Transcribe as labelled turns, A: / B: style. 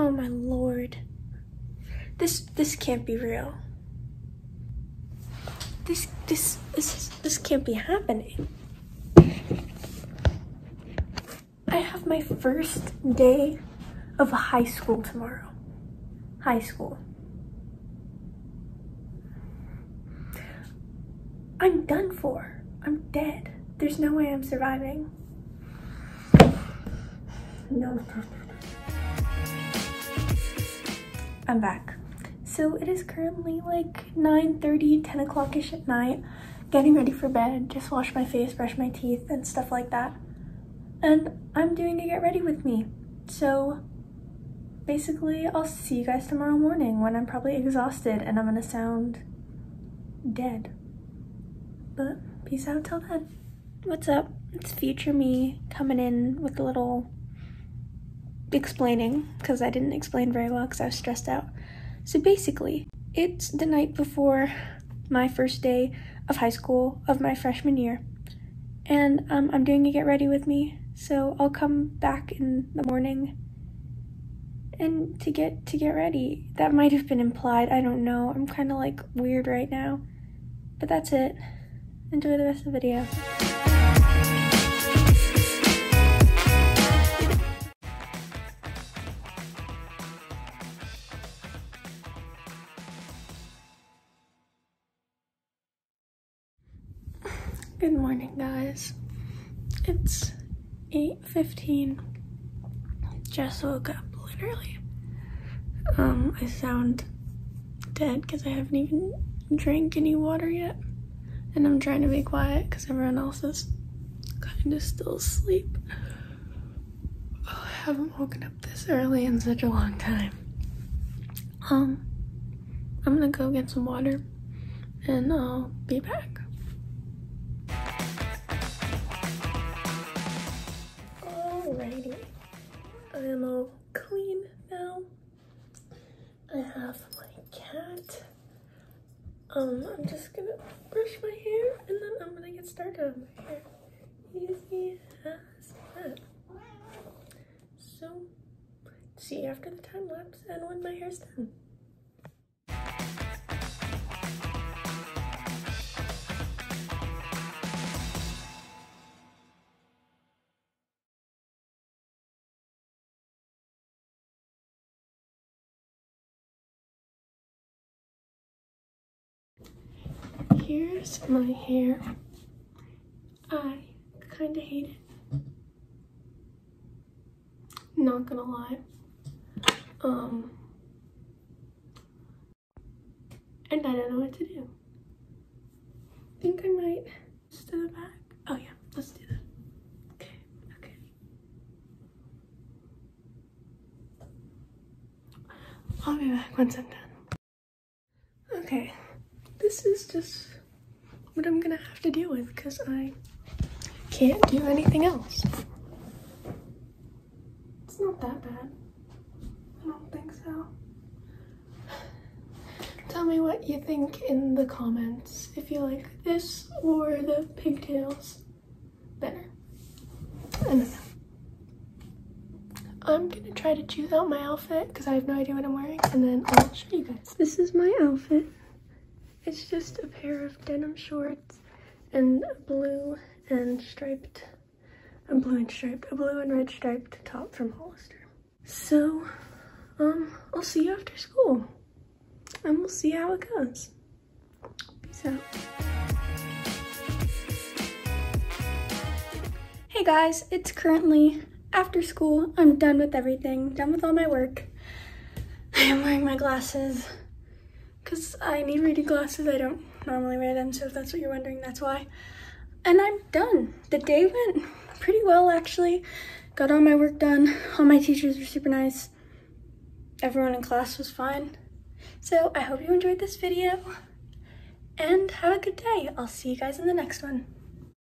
A: Oh my lord. This this can't be real. This this this this can't be happening. I have my first day of high school tomorrow. High school. I'm done for. I'm dead. There's no way I'm surviving. No. I'm back. So it is currently like 9 30, 10 o'clock ish at night, getting ready for bed, just wash my face, brush my teeth, and stuff like that. And I'm doing a get ready with me. So basically, I'll see you guys tomorrow morning when I'm probably exhausted and I'm gonna sound dead. But peace out till then. What's up? It's future me coming in with a little explaining because I didn't explain very well because I was stressed out. So basically, it's the night before my first day of high school of my freshman year, and um, I'm doing a get ready with me. So I'll come back in the morning and to get to get ready. That might have been implied. I don't know. I'm kind of like weird right now, but that's it. Enjoy the rest of the video. Good morning, guys. It's 8.15. Just woke up, literally. Um, I sound dead because I haven't even drank any water yet. And I'm trying to be quiet because everyone else is kind of still asleep. Oh, I haven't woken up this early in such a long time. Um, I'm gonna go get some water and I'll be back. Um, I'm just gonna brush my hair and then I'm gonna get started on my hair. Easy as that. So, see you after the time lapse and when my hair's done. Here's my hair. I kind of hate it. Not gonna lie. Um, and I don't know what to do. Think I might just to the back. Oh yeah, let's do that. Okay, okay. I'll be back once I'm done. Okay, this is just what I'm gonna have to deal with because I can't do anything else. It's not that bad. I don't think so. Tell me what you think in the comments if you like this or the pigtails better. I don't know. I'm gonna try to choose out my outfit because I have no idea what I'm wearing and then I'll show you guys. This is my outfit. It's just a pair of denim shorts and a blue and striped, a blue and striped, a blue and red striped top from Hollister. So, um, I'll see you after school and we'll see how it goes. Peace out. Hey guys, it's currently after school. I'm done with everything, done with all my work. I am wearing my glasses because I need reading glasses. I don't normally wear them, so if that's what you're wondering, that's why. And I'm done. The day went pretty well, actually. Got all my work done. All my teachers were super nice. Everyone in class was fine. So I hope you enjoyed this video and have a good day. I'll see you guys in the next one.